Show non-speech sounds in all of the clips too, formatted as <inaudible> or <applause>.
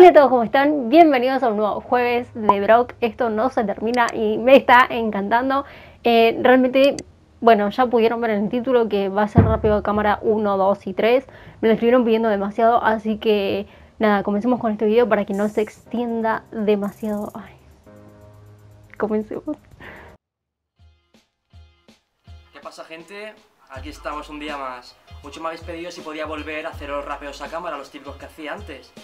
Hola a todos, ¿cómo están? Bienvenidos a un nuevo jueves de Brock. Esto no se termina y me está encantando. Eh, realmente, bueno, ya pudieron ver en el título que va a ser rápido de cámara 1, 2 y 3. Me lo estuvieron pidiendo demasiado, así que nada, comencemos con este video para que no se extienda demasiado. Comencemos. ¿Qué pasa gente? Aquí estamos un día más. Mucho me habéis pedido si podía volver a hacer los rapeos a cámara, los típicos que hacía antes.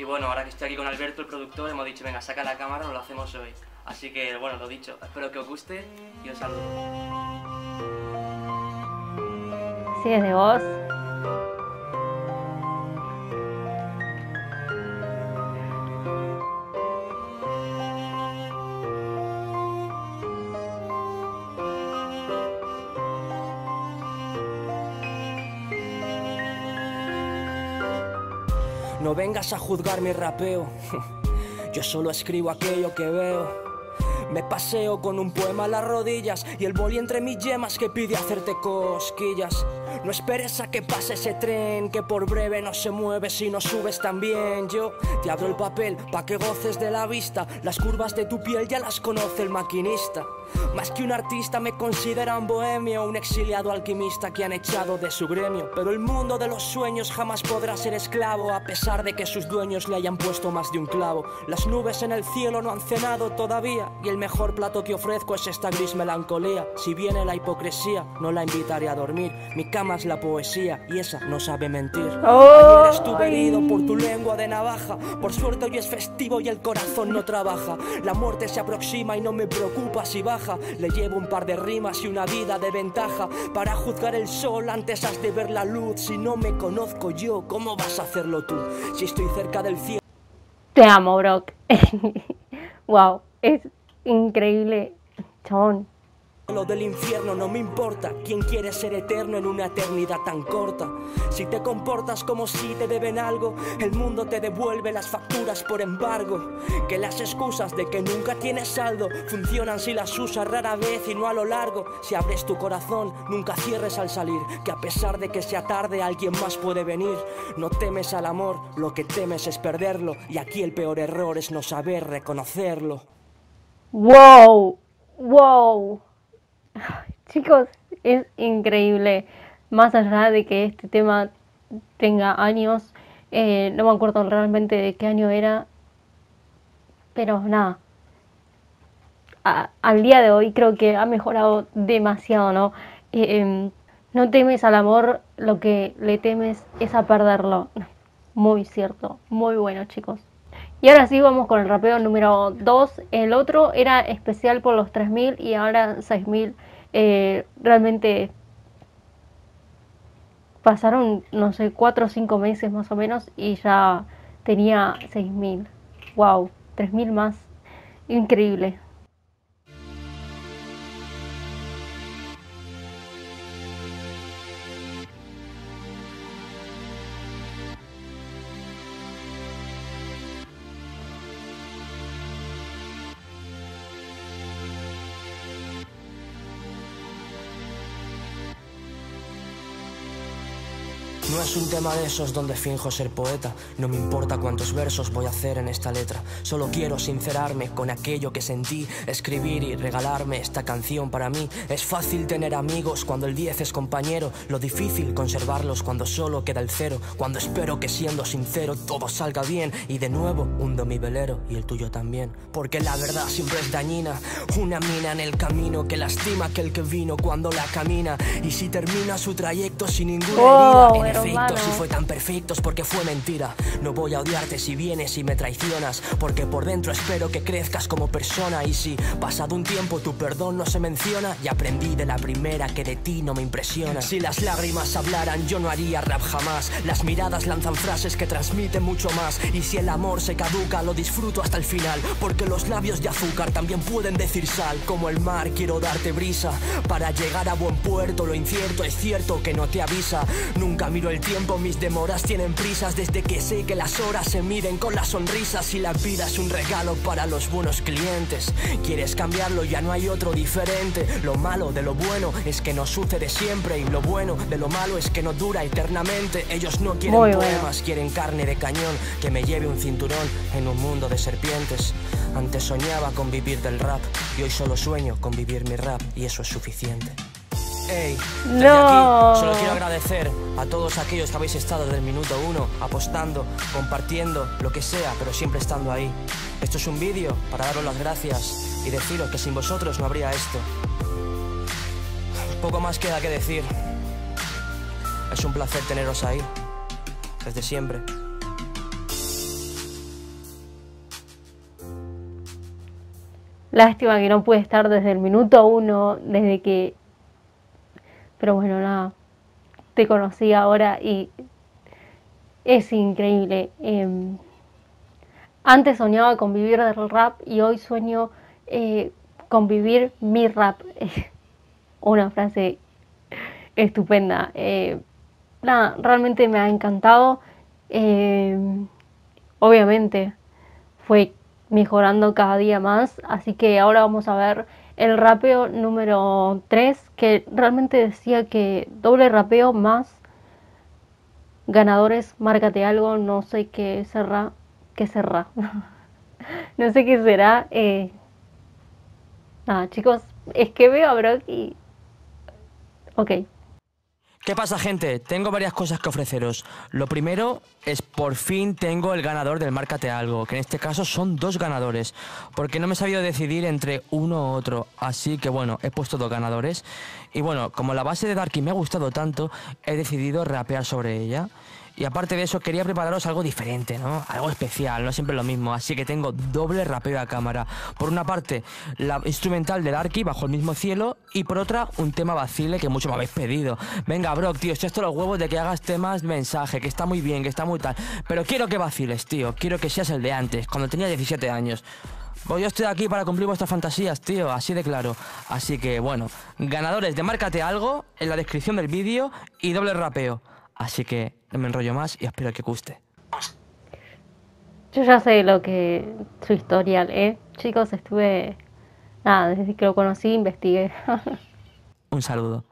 Y bueno, ahora que estoy aquí con Alberto, el productor, hemos dicho, venga, saca la cámara, lo hacemos hoy. Así que, bueno, lo dicho, espero que os guste y os saludo. Sí, es de vos. No vengas a juzgar mi rapeo. Yo solo escribo aquello que veo. Me paseo con un poema a las rodillas y el boli entre mis yemas que pide hacerte cosquillas. No esperes a que pase ese tren que por breve no se mueve si no subes también. Yo te abro el papel pa' que goces de la vista. Las curvas de tu piel ya las conoce el maquinista. Más que un artista me consideran bohemio, un exiliado alquimista que han echado de su gremio. Pero el mundo de los sueños jamás podrá ser esclavo, a pesar de que sus dueños le hayan puesto más de un clavo. Las nubes en el cielo no han cenado todavía, y el mejor plato que ofrezco es esta gris melancolía. Si viene la hipocresía, no la invitaré a dormir. Mi cama es la poesía, y esa no sabe mentir. Ayer estuve herido por tu lengua de navaja. Por suerte hoy es festivo y el corazón no trabaja. La muerte se aproxima y no me preocupa si baja. Le llevo un par de rimas y una vida de ventaja. Para juzgar el sol antes has de ver la luz. Si no me conozco yo, ¿cómo vas a hacerlo tú? Si estoy cerca del cielo. Te amo, Brock. <laughs> wow, es increíble, chabón. Lo del infierno no me importa. ¿Quién quiere ser eterno en una eternidad tan corta? Si te comportas como si te deben algo, el mundo te devuelve las facturas por embargo. Que las excusas de que nunca tienes saldo funcionan si las usas rara vez y no a lo largo. Si abres tu corazón, nunca cierres al salir. Que a pesar de que sea tarde, alguien más puede venir. No temes al amor, lo que temes es perderlo. Y aquí el peor error es no saber reconocerlo. Wow, wow. Chicos, es increíble. Más allá de que este tema tenga años, eh, no me acuerdo realmente de qué año era, pero nada. Al día de hoy creo que ha mejorado demasiado, ¿no? Eh, em, no temes al amor, lo que le temes es a perderlo. Muy cierto, muy bueno, chicos. Y ahora sí vamos con el rapeo número 2. El otro era especial por los 3000 y ahora 6000. Eh, realmente pasaron, no sé, 4 o 5 meses más o menos y ya tenía 6000. Wow, 3000 más. Increíble. Es un tema de esos donde finjo ser poeta. No me importa cuántos versos voy a hacer en esta letra. Solo quiero sincerarme con aquello que sentí. Escribir y regalarme esta canción para mí. Es fácil tener amigos cuando el 10 es compañero. Lo difícil conservarlos cuando solo queda el cero. Cuando espero que siendo sincero todo salga bien. Y de nuevo hundo mi velero y el tuyo también. Porque la verdad siempre es dañina. Una mina en el camino que lastima aquel que vino cuando la camina. Y si termina su trayecto sin ninguna herida. En hermano. si fue tan perfecto es porque fue mentira. No voy a odiarte si vienes y me traicionas, porque por dentro espero que crezcas como persona. Y si pasado un tiempo tu perdón no se menciona, y aprendí de la primera que de ti no me impresiona. Si las lágrimas hablaran, yo no haría rap jamás. Las miradas lanzan frases que transmiten mucho más. Y si el amor se caduca, lo disfruto hasta el final, porque los labios de azúcar también pueden decir sal. Como el mar, quiero darte brisa para llegar a buen puerto. Lo incierto es cierto que no te avisa. Nunca Miro el tiempo, mis demoras tienen prisas desde que sé que las horas se miden con las sonrisas y la vida es un regalo para los buenos clientes. Quieres cambiarlo, ya no hay otro diferente. Lo malo de lo bueno es que no sucede siempre y lo bueno de lo malo es que no dura eternamente. Ellos no quieren Muy bueno. poemas, quieren carne de cañón que me lleve un cinturón en un mundo de serpientes. Antes soñaba con vivir del rap y hoy solo sueño con vivir mi rap y eso es suficiente. Ey, desde No. aquí solo quiero agradecer a todos aquellos que habéis estado desde el minuto uno, apostando, compartiendo, lo que sea, pero siempre estando ahí. Esto es un vídeo para daros las gracias y deciros que sin vosotros no habría esto. Poco más queda que decir. Es un placer teneros ahí, desde siempre. Lástima que no pude estar desde el minuto uno, desde que... Pero bueno, nada, te conocí ahora y es increíble. Em, antes soñaba con vivir del rap y hoy sueño eh, con vivir mi rap. <laughs> Una frase estupenda. Eh, nada, realmente me ha encantado. Em, obviamente fue mejorando cada día más. Así que ahora vamos a ver el rapeo número 3, que realmente decía que doble rapeo más ganadores, márcate algo, no sé qué será, qué será. <laughs> no sé qué será. eh. Nada, chicos, es que veo a Brock y... Ok. ¿Qué pasa, gente? Tengo varias cosas que ofreceros. Lo primero es por fin tengo el ganador del Márcate Algo, que en este caso son dos ganadores, porque no me he sabido decidir entre uno u otro. Así que bueno, he puesto dos ganadores. Y bueno, como la base de Darky me ha gustado tanto, he decidido rapear sobre ella. Y aparte de eso, quería prepararos algo diferente, ¿no? Algo especial, no siempre lo mismo. Así que tengo doble rapeo a cámara. Por una parte, la instrumental de Darky, Bajo el mismo cielo. Y por otra, un tema vacile que mucho me habéis pedido. Venga, Brock, tío, estoy hasta los huevos de que hagas temas mensaje, que está muy bien, que está muy tal. Pero quiero que vaciles, tío. Quiero que seas el de antes, cuando tenía 17 años. Pues yo estoy aquí para cumplir vuestras fantasías, tío, así de claro. Así que, bueno, ganadores de Márcate Algo en la descripción del vídeo y doble rapeo. Así que no me enrollo más y espero que guste. Yo ya sé lo que su historial, ¿eh? Chicos, estuve... Nada, desde que lo conocí investigué. <laughs> Un saludo.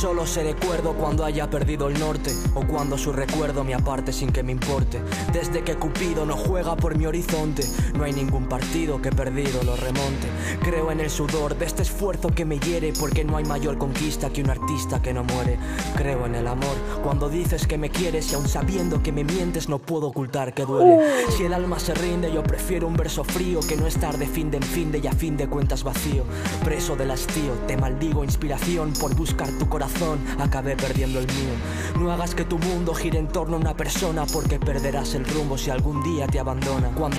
Solo seré cuerdo cuando haya perdido el norte o cuando su recuerdo me aparte sin que me importe. Desde que Cupido no juega por mi horizonte, no hay ningún partido que perdido lo remonte. Creo en el sudor de este esfuerzo que me hiere porque no hay mayor conquista que un artista que no muere. Creo en el amor cuando dices que me quieres y aun sabiendo que me mientes no puedo ocultar que duele. Si el alma se rinde yo prefiero un verso frío que no estar de fin de en fin de y a fin de cuentas vacío. Preso del hastío, te maldigo inspiración por buscar tu corazón, acabé perdiendo el mío. No hagas que tu mundo gire en torno a una persona porque perderás el rumbo si algún día te abandona. Cuando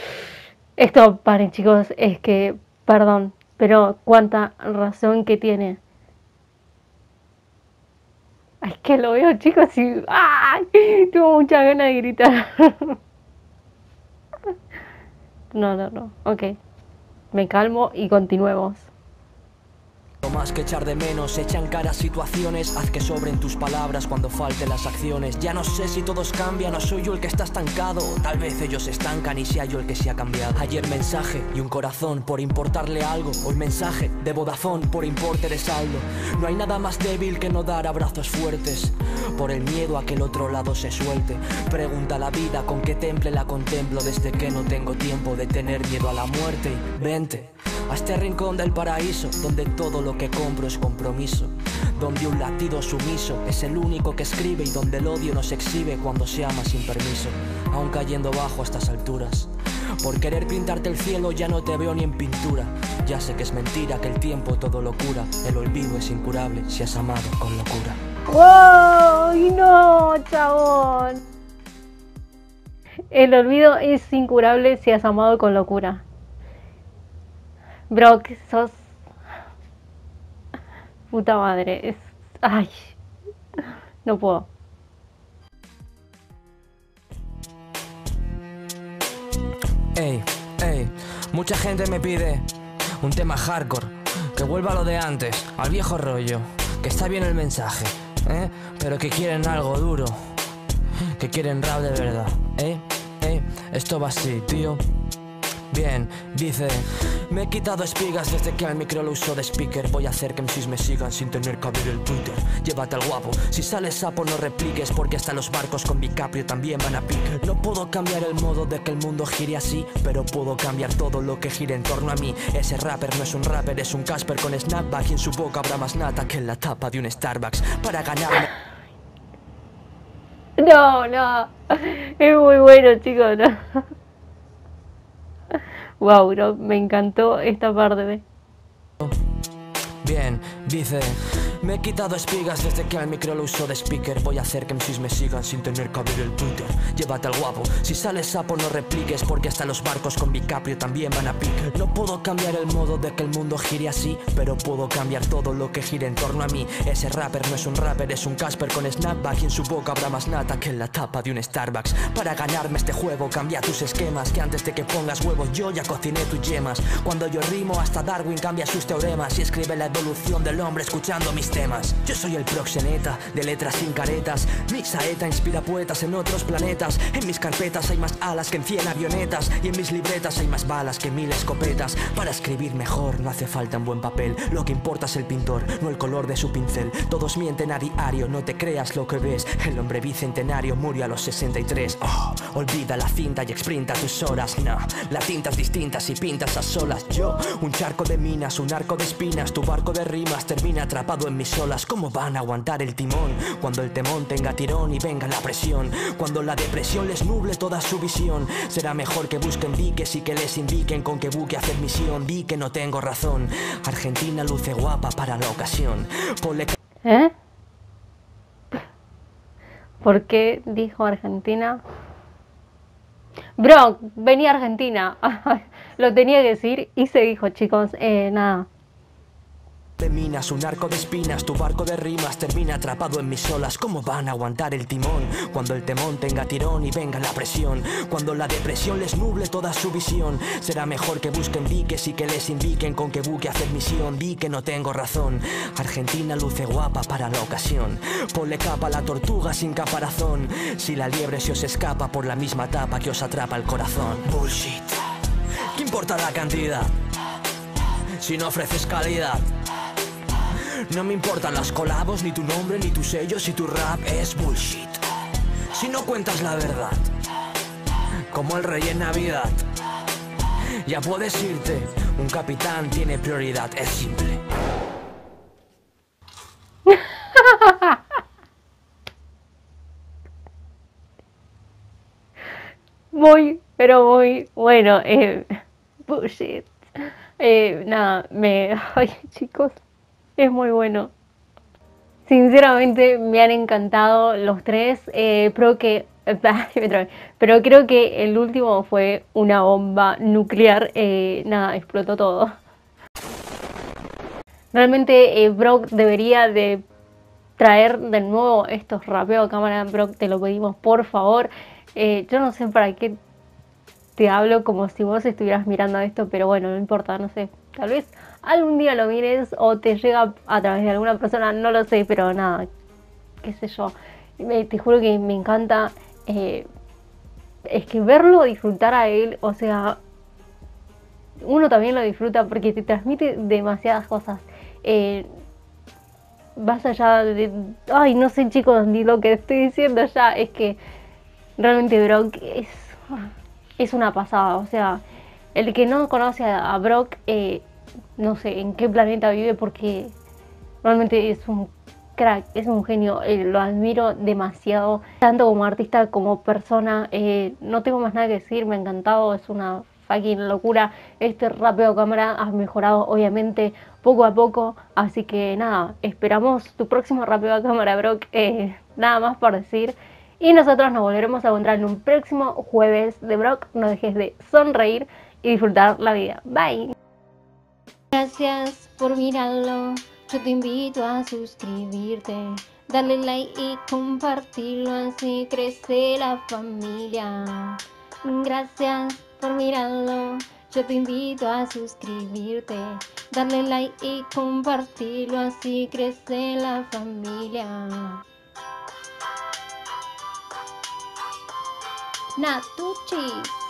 Esto, paren chicos, es que, perdón, pero cuánta razón que tiene. Es que lo veo chicos y... ¡Ay! <laughs> Tengo mucha ganas de gritar. <laughs> No, no, no. Ok. Me calmo y continuemos. Más que echar de menos, echan cara situaciones, haz que sobren tus palabras cuando falten las acciones. Ya no sé si todos cambian o soy yo el que está estancado, tal vez ellos se estancan y sea yo el que se ha cambiado. Ayer mensaje y un corazón por importarle algo, hoy mensaje de Vodafone por importe de saldo. No hay nada más débil que no dar abrazos fuertes, por el miedo a que el otro lado se suelte. Pregunta la vida con qué temple la contemplo desde que no tengo tiempo de tener miedo a la muerte. Vente a este rincón del paraíso, donde todo lo que compro es compromiso, donde un latido sumiso es el único que escribe y donde el odio nos exhibe cuando se ama sin permiso, aún cayendo bajo estas alturas. Por querer pintarte el cielo ya no te veo ni en pintura. Ya sé que es mentira, que el tiempo todo lo cura. El olvido es incurable si has amado con locura. ¡Wow! ¡No, chabón! El olvido es incurable si has amado con locura. Brock, sos... Puta madre, es... Ay, no puedo. Ey, ey, mucha gente me pide un tema hardcore, que vuelva a lo de antes, al viejo rollo, que está bien el mensaje, ¿eh? pero que quieren algo duro, que quieren rap de verdad, ¿eh? ¿eh? Esto va así, tío. Bien, dice Me he quitado espigas desde que al micro lo uso de speaker. Voy a hacer que MCs me sigan sin tener que abrir el Twitter. Llévate al guapo, si sales sapo no repliques Porque hasta los barcos con DiCaprio también van a pique. No puedo cambiar el modo de que el mundo gire así Pero puedo cambiar todo lo que gire en torno a mí. Ese rapper no es un rapper, es un Casper con snapback. Y en su boca habrá más nata que en la tapa de un Starbucks. Para ganarme No, no, es muy bueno chicos, no. Wow, bro, me encantó esta parte. Bien, dice me he quitado espigas desde que al micro lo uso de speaker. Voy a hacer que MCs me sigan sin tener que abrir el Twitter. Llévate al guapo, si sales sapo no repliques Porque hasta los barcos con DiCaprio también van a pique. No puedo cambiar el modo de que el mundo gire así Pero puedo cambiar todo lo que gire en torno a mí. Ese rapper no es un rapper, es un Casper con snapback. Y en su boca habrá más nata que en la tapa de un Starbucks. Para ganarme este juego cambia tus esquemas Que antes de que pongas huevos yo ya cociné tus yemas. Cuando yo rimo hasta Darwin cambia sus teoremas Y escribe la evolución del hombre escuchando mis Yo soy el proxeneta de letras sin caretas. Mi saeta inspira poetas en otros planetas. En mis carpetas hay más alas que en cien avionetas. Y en mis libretas hay más balas que mil escopetas. Para escribir mejor no hace falta un buen papel. Lo que importa es el pintor, no el color de su pincel. Todos mienten a diario, no te creas lo que ves. El hombre bicentenario murió a los 63. Oh, olvida la cinta y exprinta tus horas. No, la tinta es distinta si pintas a solas. Yo, un charco de minas, un arco de espinas. Tu barco de rimas termina atrapado en mis olas. ¿Cómo van a aguantar el timón? Cuando el temón tenga tirón y venga la presión. Cuando la depresión les nuble toda su visión. Será mejor que busquen diques y que les indiquen con qué buque hacer misión. Vi que no tengo razón. Argentina luce guapa para la ocasión. ¿Eh? ¿Por qué dijo Argentina? Bro, venía Argentina. <laughs> Lo tenía que decir y se dijo, chicos. Eh, nada de minas, un arco de espinas, tu barco de rimas termina atrapado en mis olas. ¿Cómo van a aguantar el timón cuando el temón tenga tirón y venga la presión? Cuando la depresión les nuble toda su visión, será mejor que busquen diques y que les indiquen con qué buque hacer misión. Vi que no tengo razón. Argentina luce guapa para la ocasión. Ponle capa a la tortuga sin caparazón. Si la liebre se os escapa por la misma tapa que os atrapa el corazón. Bullshit. ¿Qué importa la cantidad? Si no ofreces calidad. No me importan las colabos, ni tu nombre, ni tu sello, si tu rap es bullshit. Si no cuentas la verdad, como el rey en Navidad, ya puedes irte. Un capitán tiene prioridad, es simple. <laughs> Muy, pero muy bueno. Eh, bullshit. Eh, nada, me. <laughs> Ay, chicos es muy bueno. Sinceramente me han encantado los tres, eh, pero que <laughs> pero creo que el último fue una bomba nuclear, eh, nada, explotó todo. Realmente eh, Brock debería de traer de nuevo estos rapeos a cámara, Brock, te lo pedimos por favor. yo no sé para qué te hablo como si vos estuvieras mirando esto, pero bueno, no importa, no sé, tal vez algún día lo mires o te llega a través de alguna persona, no lo sé, pero nada, qué sé yo. te juro que me encanta eh, es que verlo, disfrutar a él, o sea, uno también lo disfruta porque te transmite demasiadas cosas. Eh, vas allá de... Ay, no sé chicos, ni lo que estoy diciendo ya, es que realmente Brock es, es una pasada. O sea, el que no conoce a, Brock eh, no sé en qué planeta vive porque realmente es un crack, es un genio, eh, lo admiro demasiado, tanto como artista como persona, eh, no tengo más nada que decir, me ha encantado, es una fucking locura, este rápido cámara has mejorado obviamente poco a poco, así que nada, esperamos tu próximo rápido cámara Brock, eh, nada más por decir, Y nosotros nos volveremos a encontrar en un próximo jueves de Brock. No dejes de sonreír y disfrutar la vida. Bye. Gracias por mirarlo. Yo te invito a suscribirte, darle like y compartirlo, así crece la familia. Gracias por mirarlo. Yo te invito a suscribirte, darle like y compartirlo, así crece la familia. Natuchis.